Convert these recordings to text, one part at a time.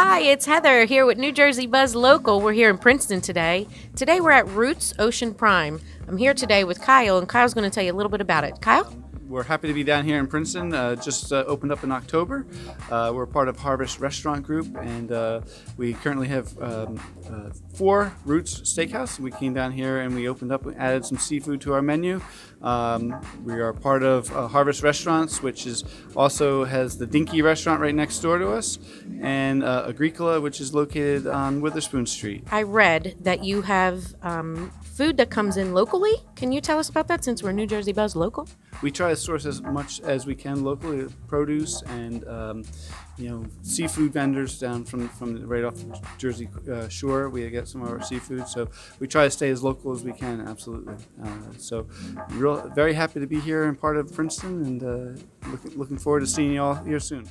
Hi, it's Heather here with New Jersey Buzz Local. We're here in Princeton today. Today we're at Roots Ocean Prime. I'm here today with Kyle, and Kyle's going to tell you a little bit about it. Kyle? We're happy to be down here in Princeton. Uh, just uh, opened up in October. Uh, we're part of Harvest Restaurant Group, and uh, we currently have um, uh, four Roots Steakhouse. We came down here and we opened up, and added some seafood to our menu. Um, we are part of uh, Harvest Restaurants, which is also has the Dinky Restaurant right next door to us, and Agricola, which is located on Witherspoon Street. I read that you have um, food that comes in locally. Can you tell us about that since we're New Jersey Buzz Local? We try to source as much as we can locally, produce and um, you know seafood vendors down from from right off the Jersey uh, shore. We get some of our seafood, so we try to stay as local as we can. Absolutely. Uh, so, real very happy to be here and part of Princeton, and uh, looking looking forward to seeing you all here soon.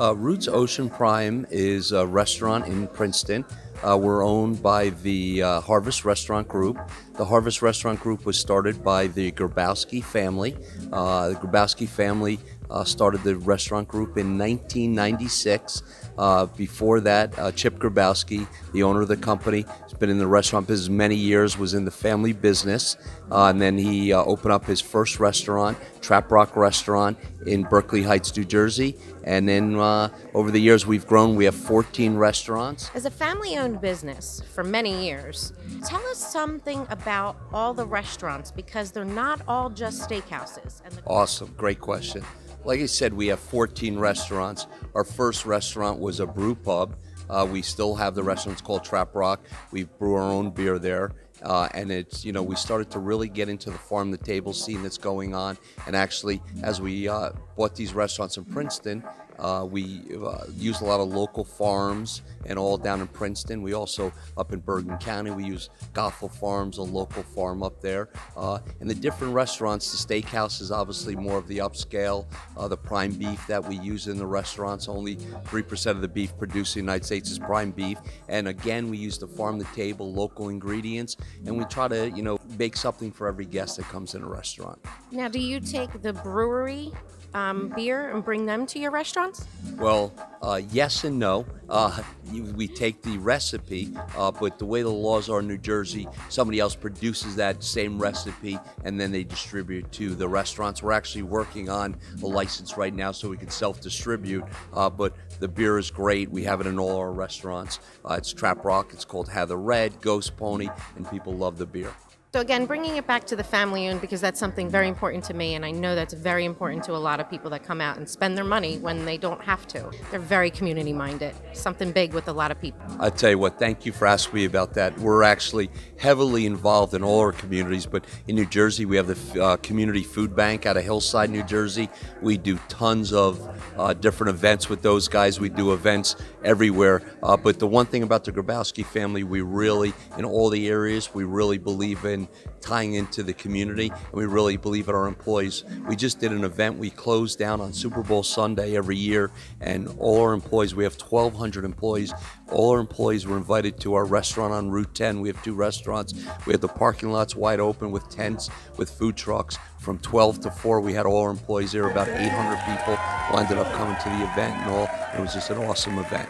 Uh, Roots Ocean Prime is a restaurant in Princeton. Uh, we're owned by the uh, Harvest Restaurant Group. The Harvest Restaurant Group was started by the Grabowski family. Uh, the Grabowski family uh, started the restaurant group in 1996. Uh, before that, uh, Chip Grabowski, the owner of the company, has been in the restaurant business many years, was in the family business, uh, and then he uh, opened up his first restaurant, Trap Rock Restaurant, in Berkeley Heights, New Jersey. And then uh, over the years, we've grown. We have 14 restaurants. As a family owned business for many years, tell us something about all the restaurants because they're not all just steakhouses. awesome. Great question. Like I said, we have 14 restaurants. Our first restaurant was a brew pub. Uh, we still have the restaurants called Trap Rock. We brew our own beer there. Uh, and it's you know we started to really get into the farm to table scene that's going on and actually as we uh, bought these restaurants in princeton uh, we uh, use a lot of local farms and all down in Princeton. We also, up in Bergen County, we use Gothel Farms, a local farm up there. Uh, and the different restaurants, the steakhouse is obviously more of the upscale. Uh, the prime beef that we use in the restaurants, only 3% of the beef produced in the United States is prime beef. And again, we use the farm to table, local ingredients, and we try to, you know, bake something for every guest that comes in a restaurant. Now, do you take the brewery um, beer and bring them to your restaurants? Well, uh, yes and no. Uh, we take the recipe, uh, but the way the laws are in New Jersey, somebody else produces that same recipe and then they distribute to the restaurants. We're actually working on a license right now so we can self distribute, uh, but the beer is great. We have it in all our restaurants. Uh, it's Trap Rock, it's called Hathor Red, Ghost Pony, and people love the beer. So again, bringing it back to the family owned because that's something very important to me, and I know that's very important to a lot of people that come out and spend their money when they don't have to. They're very community minded, something big with a lot of people. I tell you what, thank you for asking me about that. We're actually heavily involved in all our communities, but in New Jersey, we have the uh, Community Food Bank out of Hillside, New Jersey. We do tons of uh, different events with those guys. We do events everywhere. Uh, but the one thing about the Grabowski family, we really, in all the areas, we really believe in tying into the community, and we really believe in our employees. We just did an event. We closed down on Super Bowl Sunday every year, and all our employees, we have 1,200 employees, all our employees were invited to our restaurant on Route 10. We have two restaurants. We had the parking lots wide open with tents, with food trucks. From 12 to 4, we had all our employees there. About 800 people ended up coming to the event and all. It was just an awesome event.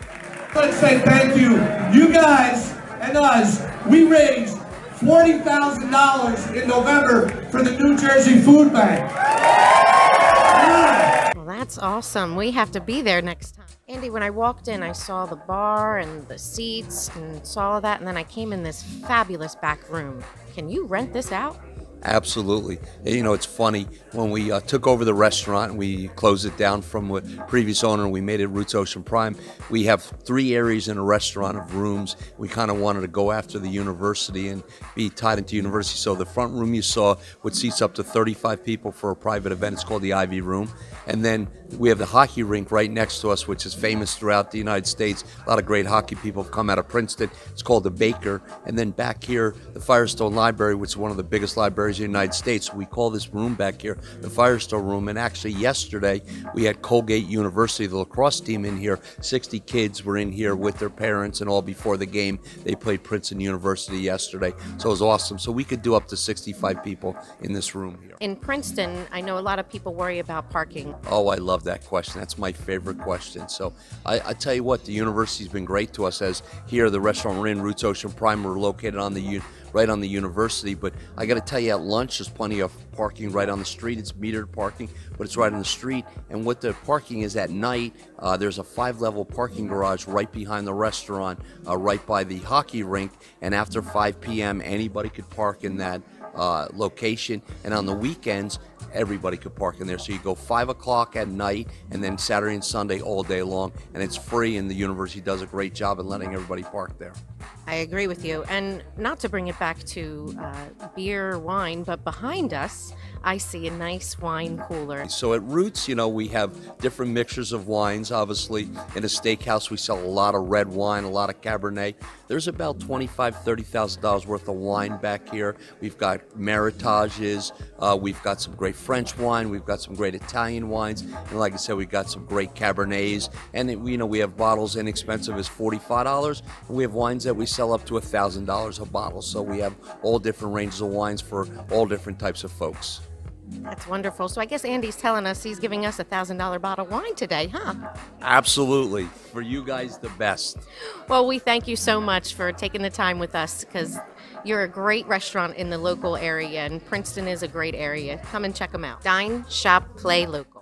Let's say thank you. You guys and us, we raised $40,000 in November for the New Jersey Food Bank. Well, that's awesome. We have to be there next time. Andy, when I walked in, I saw the bar and the seats and saw all that, and then I came in this fabulous back room. Can you rent this out? Absolutely. You know, it's funny when we uh, took over the restaurant and we closed it down from a previous owner and we made it Roots Ocean Prime. We have three areas in a restaurant of rooms. We kind of wanted to go after the university and be tied into university. So the front room you saw would seats up to 35 people for a private event. It's called the Ivy Room. And then we have the hockey rink right next to us, which is famous throughout the United States. A lot of great hockey people have come out of Princeton. It's called the Baker. And then back here, the Firestone Library, which is one of the biggest libraries the United States. We call this room back here the Firestone Room. And actually, yesterday we had Colgate University, the lacrosse team, in here. 60 kids were in here with their parents and all before the game. They played Princeton University yesterday. So it was awesome. So we could do up to 65 people in this room here. In Princeton, I know a lot of people worry about parking. Oh, I love that question. That's my favorite question. So I, I tell you what, the university's been great to us. As here, the restaurant we're in, Roots Ocean Prime, we're located on the right on the university. But I got to tell you, at lunch, there's plenty of parking right on the street. It's metered parking, but it's right on the street. And what the parking is at night, uh, there's a five-level parking garage right behind the restaurant, uh, right by the hockey rink. And after 5 p.m., anybody could park in that uh, location. And on the weekends, everybody could park in there. So you go five o'clock at night, and then Saturday and Sunday all day long, and it's free. And the university does a great job in letting everybody park there. I agree with you. And not to bring it back to uh, beer, wine, but behind us, I see a nice wine cooler. So at Roots, you know, we have different mixtures of wines. Obviously, in a steakhouse, we sell a lot of red wine, a lot of Cabernet. There's about twenty-five, thirty thousand dollars worth of wine back here. We've got Meritages. Uh, we've got some great French wine. We've got some great Italian wines, and like I said, we've got some great Cabernets. And it, you know, we have bottles inexpensive as forty-five dollars, and we have wines that we sell up to thousand dollars a bottle. So we have all different ranges of wines for all different types of folks. That's wonderful. So I guess Andy's telling us he's giving us a thousand dollar bottle of wine today, huh? Absolutely. For you guys, the best. Well, we thank you so much for taking the time with us because you're a great restaurant in the local area, and Princeton is a great area. Come and check them out. Dine, shop, play local.